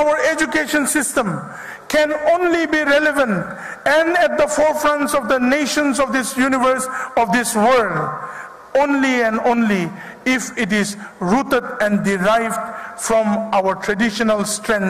our education system can only be relevant and at the forefront of the nations of this universe, of this world, only and only if it is rooted and derived from our traditional strength.